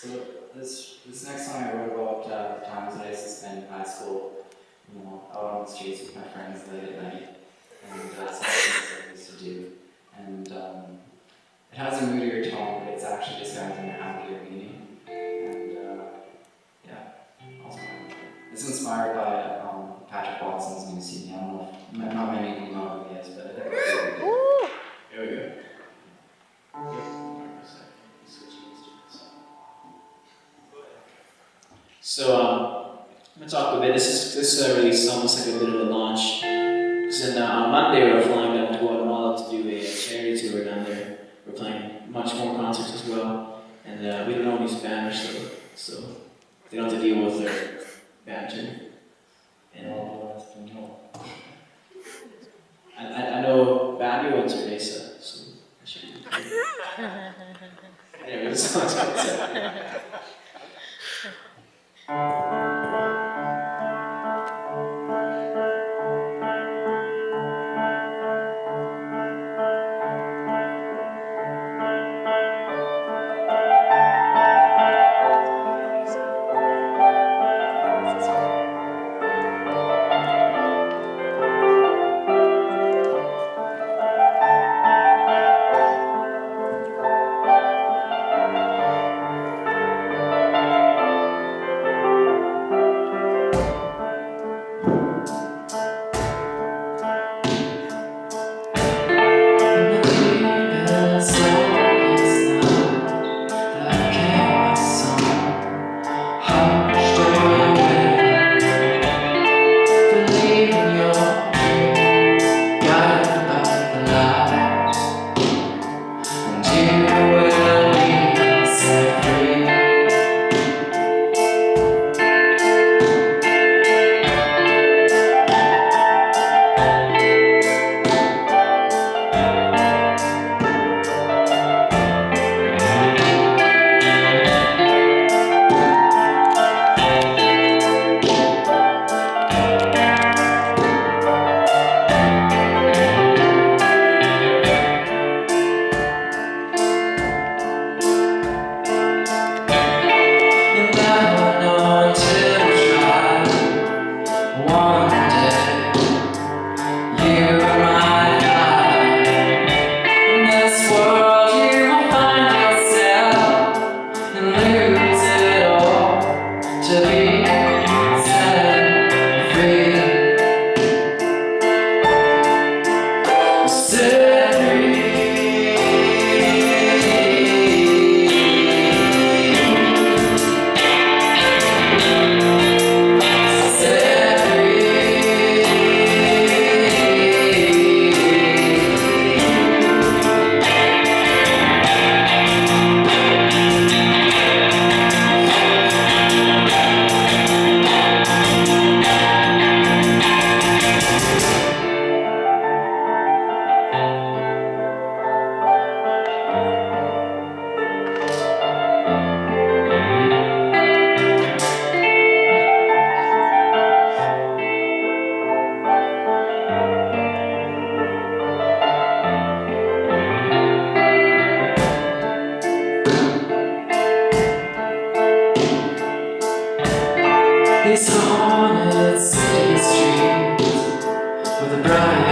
So this this next song I wrote about uh, times that I used to spend in high school, you know, out on the streets with my friends late at night, and uh, some things that I used to do. And um, it has a moodier tone, but it's actually describing a happier meaning. And uh, yeah, I'll. It's inspired by um, Patrick Watson's new CD. I don't know if not many of you know who he is, but I think it's really good. Here we go. So um, I'm gonna talk a bit. This is this uh, is almost like a bit of a launch. Because uh, on Monday we're flying down to Guatemala to do a charity tour down there. We're playing much more concerts as well, and uh, we don't know any Spanish, so so they don't have to deal with their banter. And that's been no. I, I, I know Baguio and Cerveza, so I should. Anyway, this song's It's on a city street with a bright